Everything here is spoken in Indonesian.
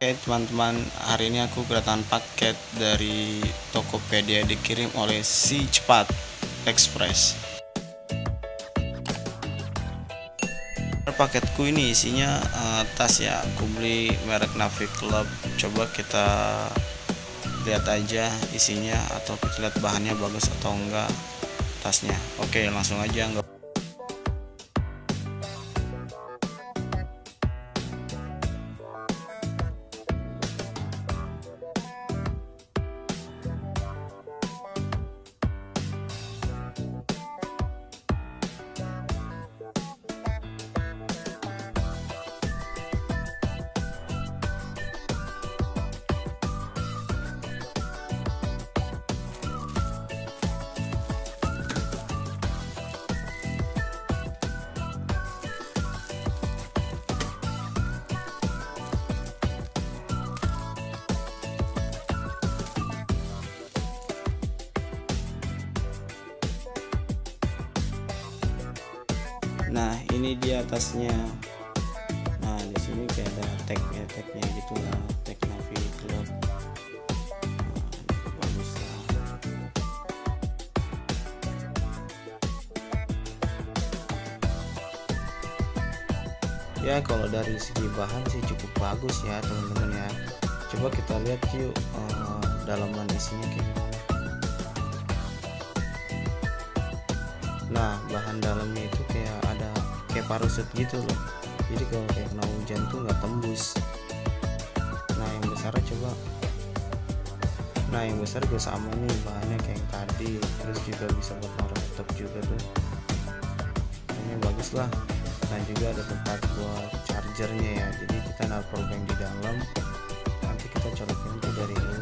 Oke teman-teman hari ini aku kedatangan paket dari Tokopedia dikirim oleh Si Cepat Express. Paketku ini isinya uh, tas ya. Aku beli merek Navi Club. Coba kita lihat aja isinya atau kita lihat bahannya bagus atau enggak tasnya. Oke langsung aja enggak nah ini dia atasnya. Nah di sini kayak ada tagnya tagnya gitu lah tag Navi Club. Nah, ya kalau dari segi bahan sih cukup bagus ya teman-teman ya. Coba kita lihat yuk uh, dalaman isinya kayak nah bahan dalamnya itu kayak ada kayak parusut gitu loh. Jadi kalau kayak kena hujan tuh nggak tembus. Nah yang besar coba. Nah yang besar juga sama nih bahannya kayak yang tadi. Terus juga bisa buat laptop juga tuh. Ini bagus lah. Nah juga ada tempat buat chargernya ya. Jadi kita naruh powerbank di dalam. Nanti kita colokin tuh dari luar